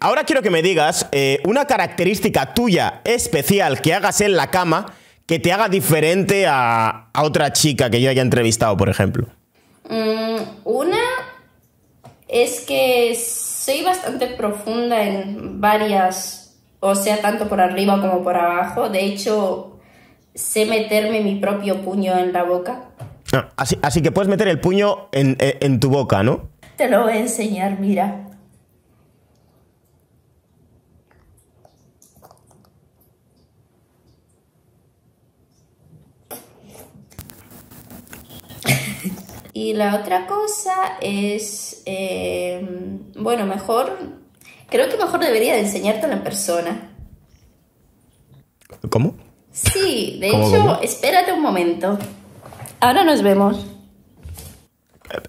ahora quiero que me digas eh, una característica tuya especial que hagas en la cama que te haga diferente a, a otra chica que yo haya entrevistado, por ejemplo. Mm, una es que soy bastante profunda en varias, o sea, tanto por arriba como por abajo. De hecho, sé meterme mi propio puño en la boca. Ah, así, así que puedes meter el puño en, en- en tu boca, ¿no? Te lo voy a enseñar, mira. Y la otra cosa es, eh, bueno, mejor, creo que mejor debería de enseñártelo en persona. ¿Cómo? Sí, de ¿Cómo, hecho, cómo? espérate un momento. Ahora nos vemos.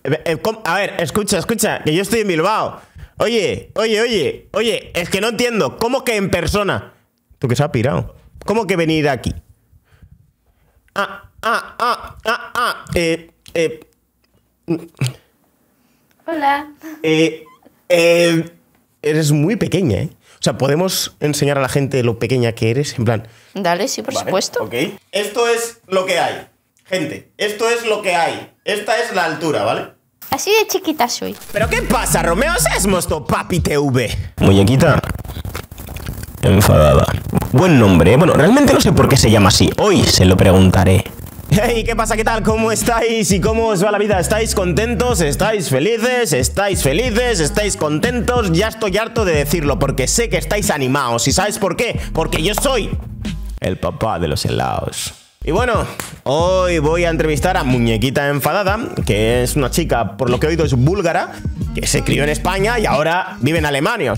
Eh, eh. A ver, escucha, escucha, que yo estoy en Bilbao. Oye, oye, oye, oye, es que no entiendo. ¿Cómo que en persona? Tú que se ha pirado. ¿Cómo que venir aquí? Ah, ah, ah, ah, ah. Eh, eh, Hola. eh, eh, eres muy pequeña, ¿eh? O sea, podemos enseñar a la gente lo pequeña que eres, en plan. Dale, sí, por Vale, supuesto. Ok. Esto es lo que hay. Gente, esto es lo que hay. Esta es la altura, ¿vale? Así de chiquita soy. ¿Pero qué pasa, Romeo? ¿Es mosto papi TV? Muñequita. Enfadada. Buen nombre, ¿eh? Bueno, realmente no sé por qué se llama así. Hoy se lo preguntaré. Hey, ¿qué pasa? ¿Qué tal? ¿Cómo estáis? ¿Y cómo os va la vida? ¿Estáis contentos? ¿Estáis felices? ¿Estáis felices? ¿Estáis contentos? Ya estoy harto de decirlo porque sé que estáis animados. ¿Y sabes por qué? Porque yo soy el papá de los helados. Y bueno, hoy voy a entrevistar a Muñequita Enfadada, que es una chica, por lo que he oído, es búlgara, que se crió en España y ahora vive en Alemania.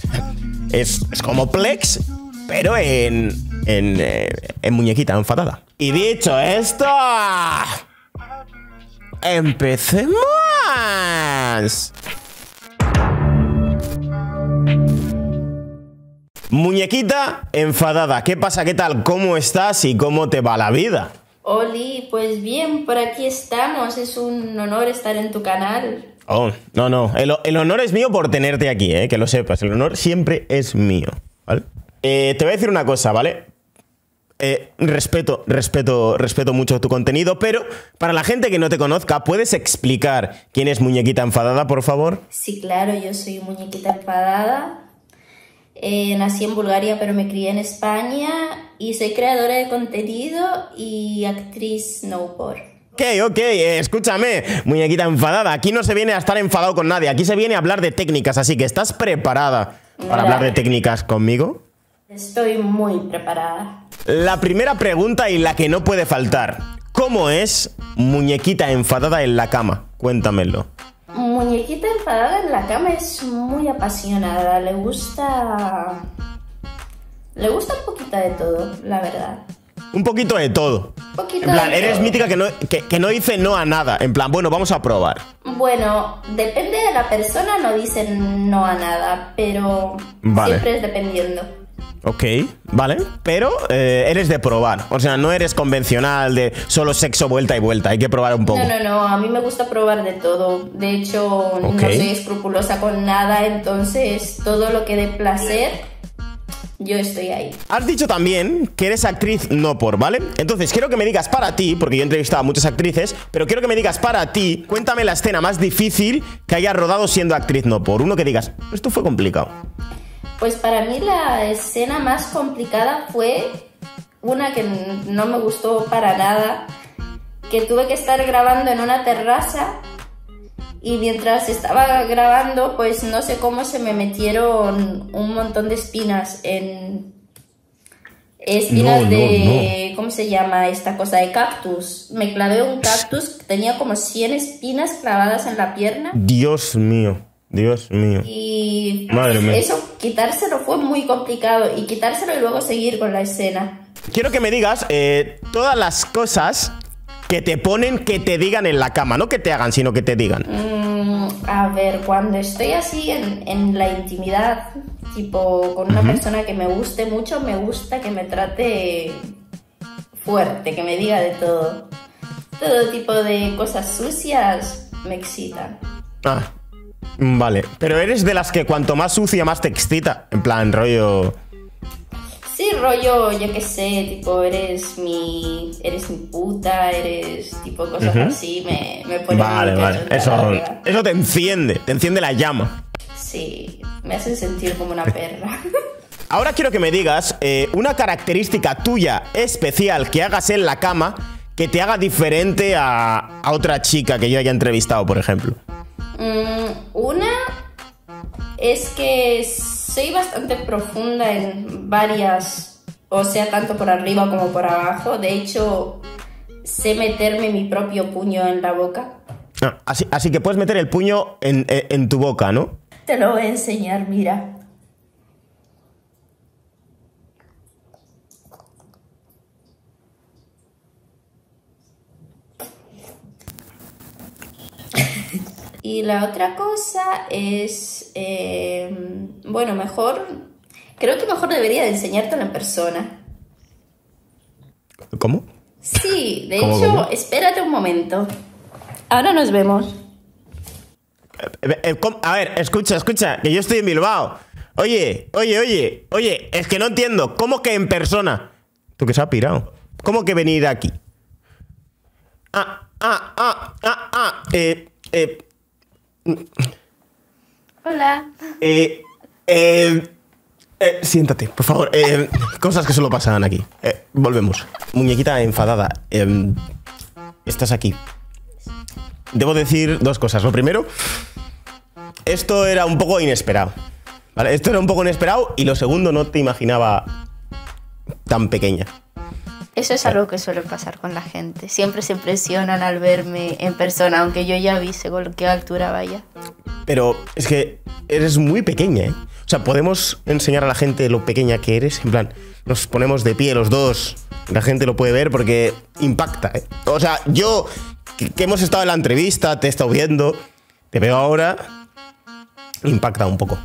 Es, es como Plex, pero en, en, eh, en Muñequita Enfadada. Y dicho esto, empecemos. Muñequita enfadada, ¿qué pasa? ¿Qué tal? ¿Cómo estás y cómo te va la vida? Oli, pues bien, por aquí estamos. Es un honor estar en tu canal. Oh, no, no. El, el honor es mío por tenerte aquí, ¿eh? que lo sepas. El honor siempre es mío, ¿vale? Eh, te voy a decir una cosa, ¿vale? Eh, respeto, respeto, respeto mucho tu contenido, pero para la gente que no te conozca, ¿puedes explicar quién es Muñequita Enfadada, por favor? Sí, claro, yo soy muñequita enfadada. Eh, nací en Bulgaria, pero me crié en España. Y soy creadora de contenido y actriz snowboard. Ok, ok, eh, escúchame, muñequita enfadada. Aquí no se viene a estar enfadado con nadie, aquí se viene a hablar de técnicas, así que ¿estás preparada para hablar de técnicas conmigo? Estoy muy preparada. La primera pregunta y la que no puede faltar. ¿Cómo es muñequita enfadada en la cama? Cuéntamelo. Muñequita enfadada en la cama es muy apasionada. Le gusta. Le gusta un poquito de todo, la verdad. Un poquito de todo. Un poquito En plan, de eres todo. mítica que no, que, que no dice no a nada. En plan, bueno, vamos a probar. Bueno, depende de la persona, no dicen no a nada, pero Vale. siempre es dependiendo. Ok, vale. Pero eh, eres de probar. O sea, no eres convencional de solo sexo vuelta y vuelta. Hay que probar un poco. No, no, no, a mí me gusta probar de todo. De hecho, no soy escrupulosa con nada, entonces todo lo que dé placer, yo estoy ahí. Has dicho también que eres actriz no por, ¿vale? Entonces quiero que me digas para ti, porque yo he entrevistado a muchas actrices, pero quiero que me digas para ti, cuéntame la escena más difícil que hayas rodado siendo actriz no por. Uno que digas, esto fue complicado. Pues para mí la escena más complicada fue una que no me gustó para nada, que tuve que estar grabando en una terraza y mientras estaba grabando, pues no sé cómo se me metieron un montón de espinas en... Espinas No, no, de... ¿Cómo se llama esta cosa? De cactus. Me clavé un cactus, tenía como 100 espinas clavadas en la pierna. Dios mío, Dios mío. Y Madre mía. eso, quitárselo fue muy complicado. Y quitárselo y luego seguir con la escena. Quiero que me digas eh, todas las cosas que te ponen que te digan en la cama, no que te hagan, sino que te digan. Mm, a ver, cuando estoy así en, en la intimidad, tipo con una persona que me guste mucho, me gusta que me trate fuerte, que me diga de todo. Todo tipo de cosas sucias me excitan. Ah, Vale, pero eres de las que cuanto más sucia, más te excita. En plan, rollo. Sí, rollo, yo qué sé, tipo, eres mi. Eres mi puta, eres tipo cosas así, me, me pone Vale, vale. Eso, eso te enciende, te enciende la llama. Sí, me hacen sentir como una perra. Ahora quiero que me digas eh, una característica tuya especial que hagas en la cama que te haga diferente a, a otra chica que yo haya entrevistado, por ejemplo. Mm, una es que soy bastante profunda en varias, o sea, tanto por arriba como por abajo. De hecho, sé meterme mi propio puño en la boca. Ah, así, así que puedes meter el puño en, en- en tu boca, ¿no? Te lo voy a enseñar, mira. Y la otra cosa es, eh, bueno, mejor, creo que mejor debería de enseñártelo en persona. ¿Cómo? Sí, de ¿Cómo, hecho, cómo? espérate un momento. Ahora nos vemos. Eh, eh. A ver, escucha, escucha, que yo estoy en Bilbao. Oye, oye, oye, oye, es que no entiendo. ¿Cómo que en persona? Tú que se ha pirado. ¿Cómo que venir aquí? Ah, ah, ah, ah, ah. Eh, eh, Hola. eh, eh, eh, siéntate, por favor. Eh, cosas que solo pasan aquí. Eh, volvemos. Muñequita enfadada. estás aquí. Debo decir dos cosas. Lo primero, esto era un poco inesperado. Esto era un poco inesperado. Y lo segundo, no te imaginaba tan pequeña. Eso es algo que suele pasar con la gente. Siempre se impresionan al verme en persona, aunque yo ya avise con qué altura vaya. Pero es que eres muy pequeña, ¿eh? O sea, podemos enseñar a la gente lo pequeña que eres. En plan, nos ponemos de pie los dos. La gente lo puede ver porque impacta, ¿eh? O sea, yo, que, hemos estado en la entrevista, te he estado viendo, te veo ahora, impacta un poco.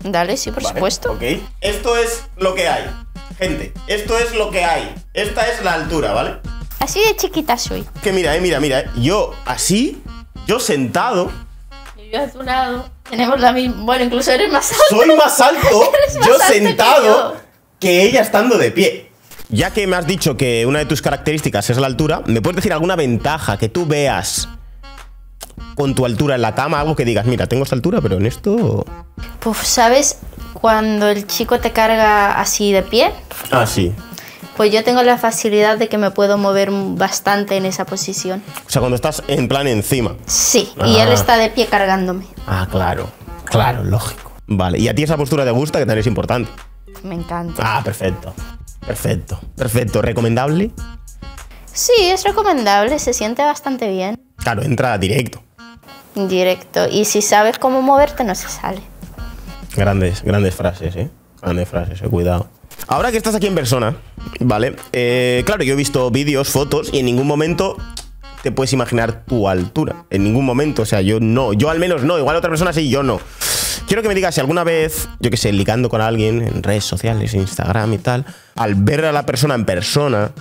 Dale, sí, por supuesto. Ok. Esto es lo que hay. Gente, esto es lo que hay. Esta es la altura, ¿vale? Así de chiquita soy. Que mira, eh, mira, mira. eh. Yo así, yo sentado, Yo a tu lado. Tenemos la misma. Bueno, incluso eres más alto. soy más alto Eres más yo alto que sentado yo. que, ella estando de pie. Ya que me has dicho que una de tus características es la altura, ¿me puedes decir alguna ventaja que tú veas con tu altura en la cama? Algo que digas, mira, tengo esta altura, pero en esto. Pues, ¿sabes? Cuando el chico te carga así de pie, Ah, sí. pues yo tengo la facilidad de que me puedo mover bastante en esa posición. O sea, cuando estás en plan encima. Sí, y Ah. él está de pie cargándome. Ah, claro. Claro, lógico. Vale, y a ti esa postura te gusta, que también es importante. Me encanta. Ah, perfecto. Perfecto. Perfecto. ¿Recomendable? Sí, es recomendable, se siente bastante bien. Claro, entra directo. Directo. Y si sabes cómo moverte, no se sale. Grandes, grandes frases, ¿eh? Grandes frases, eh, cuidado. Ahora que estás aquí en persona, ¿vale? Eh, claro, yo he visto vídeos, fotos y en ningún momento te puedes imaginar tu altura. En ningún momento, o sea, yo no. Yo al menos no. Igual otra persona sí, yo no. Quiero que me digas si alguna vez, yo que sé, ligando con alguien en redes sociales, Instagram y tal, al ver a la persona en persona,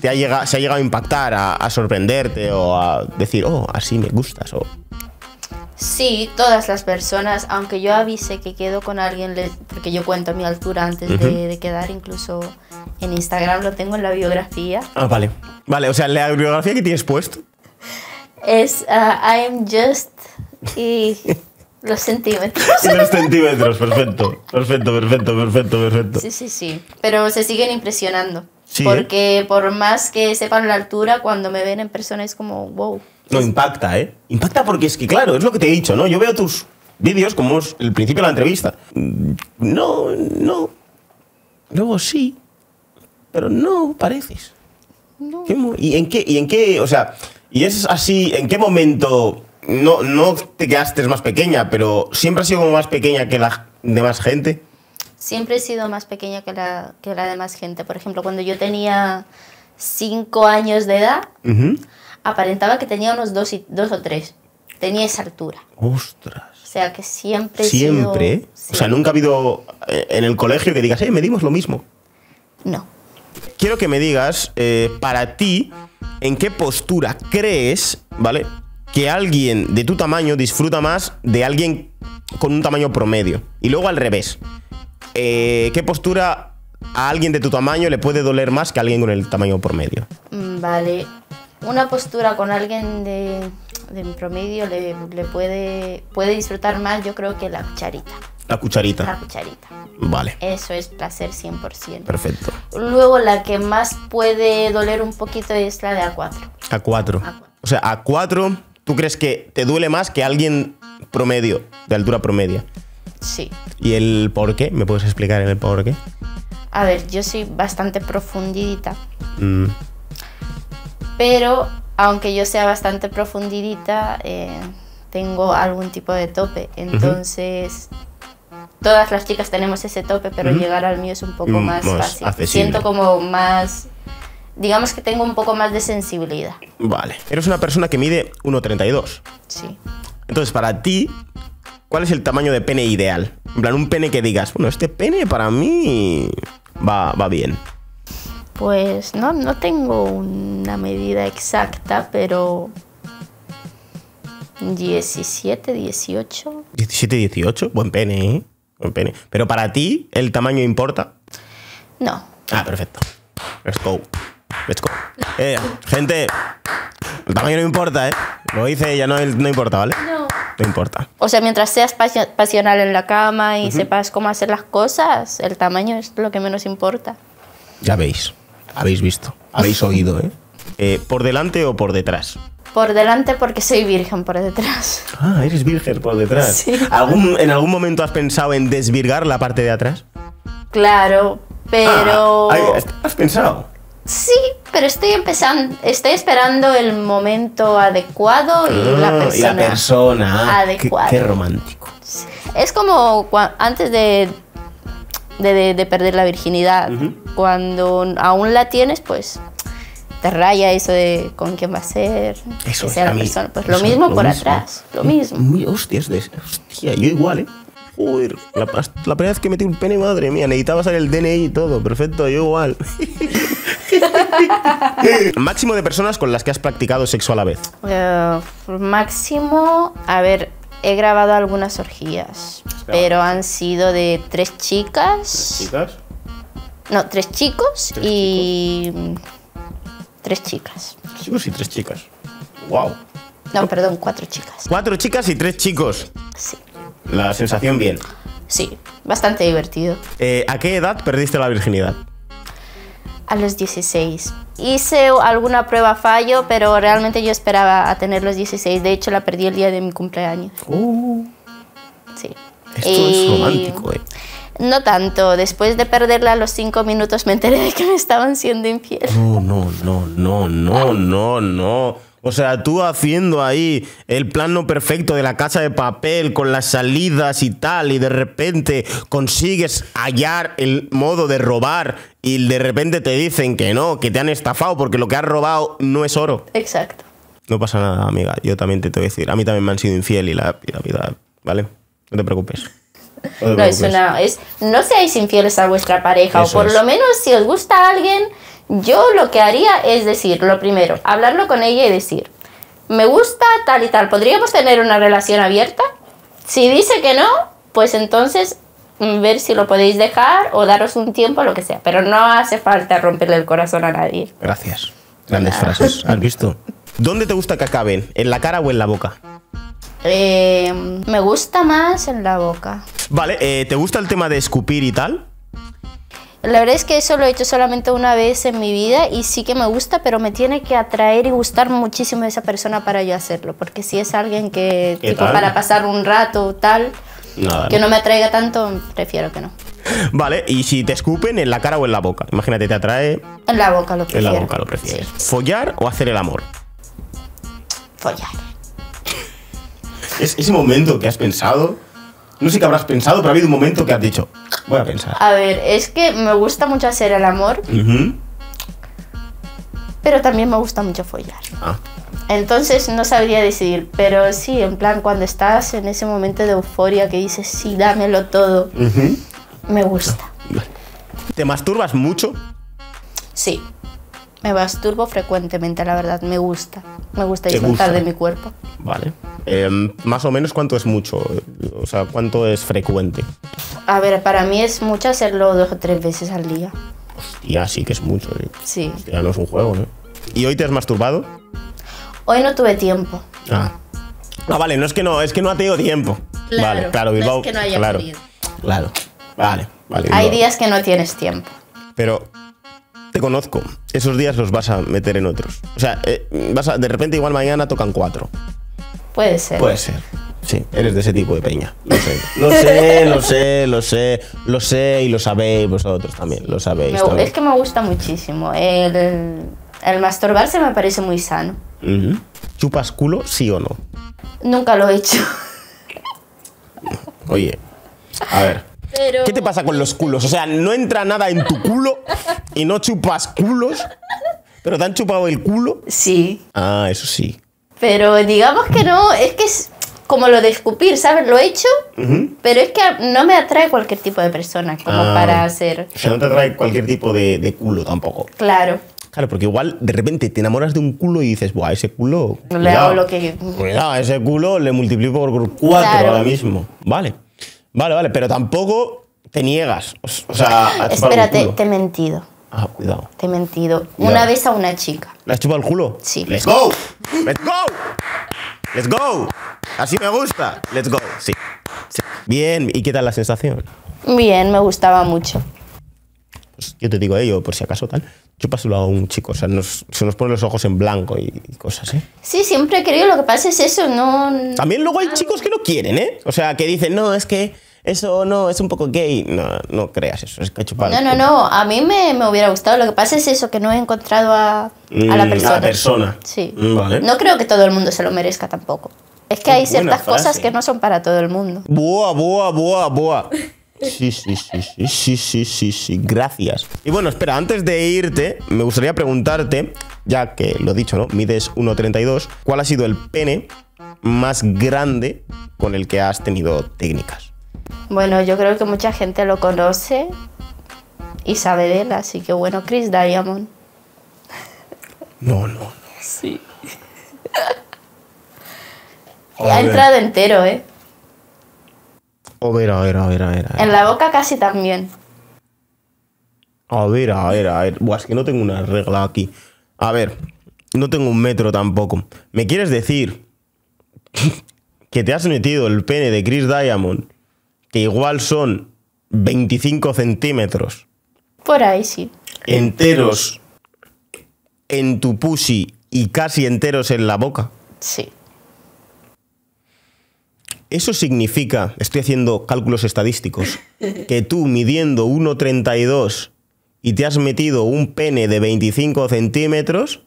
te ha llegado, se ha llegado a impactar, a, a sorprenderte o a decir, oh, así me gustas, o Sí, todas las personas, aunque yo avise que quedo con alguien, le- porque yo cuento mi altura antes de, de quedar, incluso en Instagram lo tengo en la biografía, Ah, vale. Vale, o sea, la biografía que tienes puesto. es uh, I am just y los centímetros. Y los centímetros, perfecto. Perfecto, perfecto, perfecto, perfecto. Sí, sí, sí, pero se siguen impresionando. Sí, ¿eh? porque por más que sepan la altura, cuando me ven en persona es como, wow. No, impacta, ¿eh? Impacta porque es que, claro, es lo que te he dicho, ¿no? Yo veo tus vídeos como es el principio de la entrevista. Mm, No, no. Luego sí, pero no pareces. No. ¿Qué mo- ¿Y en qué, y en qué, o sea, y es así, en qué momento no, no te quedaste más pequeña, pero siempre has sido como más pequeña que la demás gente? Siempre he sido más pequeña que la, que la demás gente. Por ejemplo, cuando yo tenía 5 años de edad, aparentaba que tenía unos 2 dos o 3. Tenía esa altura. Ostras. O sea que siempre he Siempre. O sea, nunca ha habido eh, en el colegio que digas, eh, medimos lo mismo. No. Quiero que me digas, eh, para ti, en qué postura crees, ¿vale? que alguien de tu tamaño disfruta más de alguien con un tamaño promedio. Y luego al revés. Eh, ¿Qué postura a alguien de tu tamaño le puede doler más que a alguien con el tamaño promedio? Mm, Vale. Una postura con alguien de, de promedio le, le puede, puede disfrutar más, yo creo que la cucharita. La cucharita. La cucharita. Vale, Eso es placer 100%. perfecto. Luego la que más puede doler un poquito es la de A4. A 4. A cuatro. O sea, a 4, ¿tú crees que te duele más que alguien promedio, de altura promedia? Sí. ¿Y el por qué? ¿Me puedes explicar el por qué? A ver, yo soy bastante profundidita, Mm, pero aunque yo sea bastante profundidita, eh, tengo algún tipo de tope. Entonces, todas las chicas tenemos ese tope, pero llegar al mío es un poco Mm, más, más fácil. accesible. Siento como más, digamos que tengo un poco más de sensibilidad. vale. Eres una persona que mide 1,32. Sí. Entonces, para ti, ¿cuál es el tamaño de pene ideal? En plan, un pene que digas, bueno, este pene para mí va, va bien. Pues no, no tengo una medida exacta, pero 17, 18. 17, 18, buen pene, ¿eh? Buen pene. Pero para ti, ¿el tamaño importa? No. Ah, perfecto. Let's go. Let's go. Eh, gente, el tamaño no importa, ¿eh? Lo dice ella, no, no importa, ¿vale? No. No importa. O sea, mientras seas pasio- pasional en la cama y sepas cómo hacer las cosas, el tamaño es lo que menos importa. Ya veis. Habéis visto. Habéis oído, ¿eh? Eh, ¿Por delante o por detrás? Por delante porque soy virgen por detrás. Ah, eres virgen por detrás. Sí. ¿Algún, ¿En algún momento has pensado en desvirgar la parte de atrás? Claro, pero... Ah, ¿Has pensado? Sí, pero estoy empezando, estoy esperando el momento adecuado y la Ah, persona. y la persona. ah, qué- adecuada. Qué, romántico. Es como antes de, de, de- de perder la virginidad. Cuando aún la tienes, pues te raya eso de con quién va a ser, Eso que sea la mí- persona. Pues eso, lo mismo lo por mismo. atrás, lo mismo. Muy hostias de Hostia, yo igual, ¿eh? Joder, la, la primera vez que metí un pene, madre mía, necesitaba saber el DNI y todo. Perfecto, yo igual. Máximo de personas con las que has practicado sexo a la vez. Eh, máximo, a ver, he grabado algunas orgías, pero han sido de tres chicas. Chicas. No, tres chicos Tres y tres chicas. Chicos y tres chicas. Wow. No, perdón, cuatro chicas. Cuatro chicas y tres chicos. Sí, La sensación bien. sí, bastante divertido. Eh, ¿A qué edad perdiste la virginidad? A los 16. Hice alguna prueba fallo, pero realmente yo esperaba a tener los 16. De hecho, la perdí el día de mi cumpleaños. Sí. esto Y- es romántico, eh. No tanto. Después de perderla a los 5 minutos me enteré de que me estaban siendo infiel. No, no, no, no, no, no, no. O sea, tú haciendo ahí el plano perfecto de la casa de papel con las salidas y tal, y de repente consigues hallar el modo de robar y de repente te dicen que no, que te han estafado porque lo que has robado no es oro. Exacto. No pasa nada, amiga. Yo también te tengo que decir. A mí también me han sido infiel y la, y la vida, ¿vale? No te preocupes. No te No, es preocupes. una, es, no seáis infieles a vuestra pareja, Eso o por es. lo menos si os gusta alguien, yo lo que haría es decir, lo primero, hablarlo con ella y decir, me gusta tal y tal, ¿podríamos tener una relación abierta? Si dice que no, pues entonces mm, ver si lo podéis dejar o daros un tiempo, lo que sea, pero no hace falta romperle el corazón a nadie. Gracias. Grandes frases. ¿Has visto? ¿Dónde te gusta que acaben? ¿En la cara o en la boca? Eh, me gusta más en la boca. Vale, eh, ¿te gusta el tema de escupir y tal? La verdad es que eso lo he hecho solamente una vez en mi vida y sí que me gusta, pero me tiene que atraer y gustar muchísimo esa persona para yo hacerlo. Porque si es alguien que, ¿Qué tipo, tal? para pasar un rato tal, Nada. que no me atraiga tanto, prefiero que no. Vale, y si te escupen en la cara o en la boca. Imagínate, te atrae En la boca lo en prefiero. la boca, lo prefieres. Sí, ¿Follar o hacer el amor? follar. Es ese momento que has pensado. No sé qué habrás pensado, pero ha habido un momento que has dicho, voy a pensar. A ver, es que me gusta mucho hacer el amor, pero también me gusta mucho follar. Ah, Entonces no sabría decidir, pero sí, en plan, cuando estás en ese momento de euforia que dices, sí, dámelo todo, me gusta. ¿Te masturbas mucho? Sí. Me masturbo frecuentemente, la verdad, me gusta. Me gusta ¿Te disfrutar gusta? de mi cuerpo. Vale. Em, más o menos cuánto es mucho, o sea, cuánto es frecuente. A ver, para mí es mucho hacerlo dos o tres veces al día. Hostia, sí que es mucho, ¿eh? Sí. Ya no es un juego, ¿no? ¿Y hoy te has masturbado? Hoy no tuve tiempo. Ah. Ah, vale, no es que no, es que no ha tenido tiempo. Claro, vale, claro, no es Bilbao. que no haya claro, podido. claro. Vale, vale. Hay Bilbao. días que no tienes tiempo. Pero te conozco. Esos días los vas a meter en otros. O sea, eh, vas a, de repente igual mañana tocan cuatro. Puede ser. Puede ser. Sí, eres de ese tipo de peña. Lo sé. Lo sé, lo sé, lo sé. Lo sé y lo sabéis vosotros también. Lo sabéis Me- también. es que me gusta muchísimo. El, el masturbarse me parece muy sano. ¿Chupas culo, sí o no? Nunca lo he hecho. Oye, a ver. Pero... ¿Qué te pasa con los culos? O sea, no entra nada en tu culo y no chupas culos, pero te han chupado el culo. Sí. Ah, eso sí. Pero digamos que no, es que es como lo de escupir, ¿sabes? Lo he hecho, pero es que no me atrae cualquier tipo de persona como Ah. para hacer... O sea, no te trae cualquier tipo de, de culo tampoco. Claro, Claro, porque igual de repente te enamoras de un culo y dices, buah, ese culo. le cuidado, hago lo que... Cuidado, ese culo le multiplico por cuatro Claro. ahora mismo. Vale. Vale, vale, pero tampoco te niegas. O o sea, Espérate, te he mentido, Ah, cuidado. te he mentido. Cuidado. Una vez a una chica. ¿Le has chupado el culo? Sí. ¡Let's go! ¡Let's go! ¡Let's go! Así me gusta. ¡Let's go! Sí. sí. Bien, ¿y qué tal la sensación? Bien, me gustaba mucho. Pues yo te digo ello, por si acaso tal. Chúpaselo a un chico, o sea, nos- se nos ponen los ojos en blanco y, y cosas, ¿eh? Sí, siempre he querido, lo que pasa es eso, no... También luego hay chicos que no quieren, ¿eh? O sea, que dicen, no, es que eso no, es un poco gay. No, no creas eso, es que chupar. No, no, no, a mí me, me hubiera gustado. Lo que pasa es eso, que no he encontrado a, a la Mm, persona. a la persona. Sí. Mm, vale. No creo que todo el mundo se lo merezca tampoco. Es que hay ciertas cosas que no son para todo el mundo. Buah, buah, buah, buah. Sí, sí, sí, sí, sí, sí, sí, sí, gracias. Y bueno, espera, antes de irte, me gustaría preguntarte, ya que lo he dicho, ¿no? Mides 1,32, ¿cuál ha sido el pene más grande con el que has tenido técnicas? Bueno, yo creo que mucha gente lo conoce y sabe de él, así que bueno, Chris Diamond. No, no, no. Sí. Ha entrado entero, ¿eh? Ver, a ver, a ver. A ver, En la boca casi también. a ver, a ver. a ver. Buah, es que no tengo una regla aquí. A ver, no tengo un metro tampoco. ¿Me quieres decir que te has metido el pene de Chris Diamond, que igual son 25 centímetros Por ahí sí. enteros en tu pussy y casi enteros en la boca? Sí. Eso significa, estoy haciendo cálculos estadísticos, que tú midiendo 1,32 y te has metido un pene de 25 centímetros,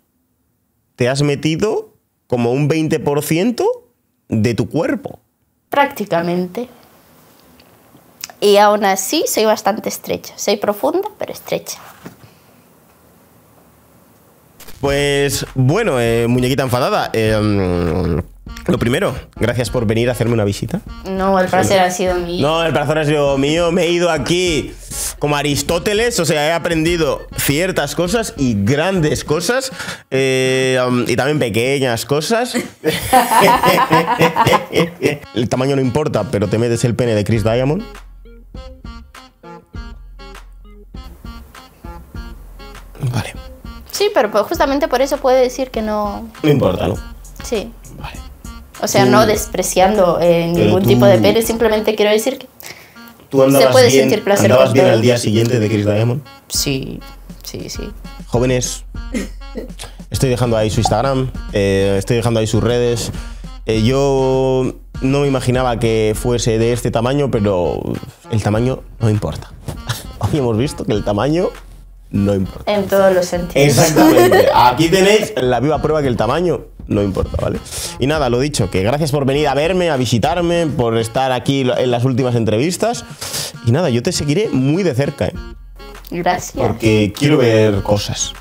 te has metido como un 20% de tu cuerpo. Prácticamente. Y aún así soy bastante estrecha. Soy profunda, pero estrecha. Pues bueno, eh, muñequita enfadada, eh, mm, lo primero, gracias por venir a hacerme una visita. No, el placer ha sido mío. No, el placer ha sido mío. Me he ido aquí como Aristóteles, o sea, he aprendido ciertas cosas y grandes cosas eh, um, y también pequeñas cosas. el tamaño no importa, pero te metes el pene de Chris Diamond. Pero pues justamente por eso puede decir que no. no importa, ¿no? Sí. Vale. O sea, Tú- no despreciando eh, ningún tú- tipo de pene, simplemente quiero decir que ¿Tú andabas puede bien, sentir placer andabas bien todo. al día siguiente de Chris Diamond? sí, sí, sí. Jóvenes, estoy dejando ahí su Instagram, eh, estoy dejando ahí sus redes. Eh, yo no me imaginaba que fuese de este tamaño, pero el tamaño no importa. Hoy hemos visto que el tamaño no importa. En todos los sentidos. Exactamente. Aquí tenéis la viva prueba que el tamaño no importa, ¿vale? Y nada, lo dicho, que gracias por venir a verme, a visitarme, por estar aquí en las últimas entrevistas. Y nada, yo te seguiré muy de cerca, ¿eh? Gracias. Porque quiero ver cosas.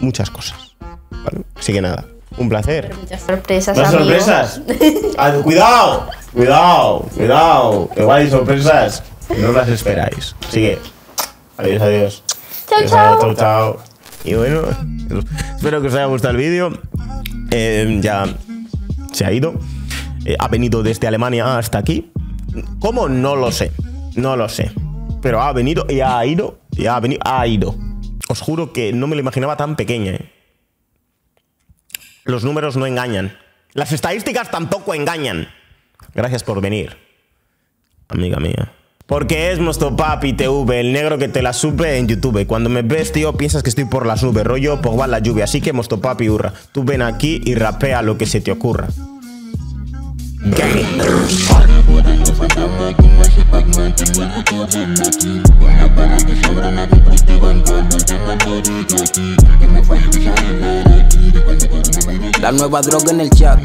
Muchas cosas. ¿vale? Así que nada, un placer. Muchas sorpresas, ¿Más sorpresas? Ah, cuidado, cuidado, cuidado. Que igual hay sorpresas no las esperáis. Así que, adiós, adiós. Chao, chao. Chao, chao. Y bueno, espero que os haya gustado el vídeo. Eh, ya se ha ido. Eh, ha venido desde Alemania hasta aquí. ¿Cómo? No lo sé. No lo sé. Pero ha venido y ha ido. Y ha venido. Ha ido. Os juro que no me lo imaginaba tan pequeña. ¿eh? Los números no engañan. Las estadísticas tampoco engañan. Gracias por venir. Amiga mía. Porque es nuestro papi TV, el negro que te la sube en YouTube. Cuando me ves, tío, piensas que estoy por la nube, rollo por la lluvia. Así que nuestro papi hurra. Tú ven aquí y rapea lo que se te ocurra. La nueva droga en el chat.